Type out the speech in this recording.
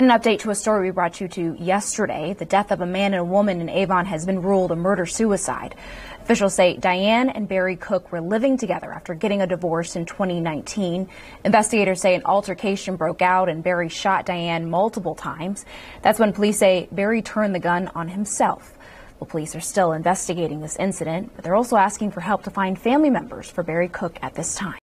In an update to a story we brought you to yesterday, the death of a man and a woman in Avon has been ruled a murder suicide. Officials say Diane and Barry Cook were living together after getting a divorce in 2019. Investigators say an altercation broke out and Barry shot Diane multiple times. That's when police say Barry turned the gun on himself. Well, police are still investigating this incident, but they're also asking for help to find family members for Barry Cook at this time.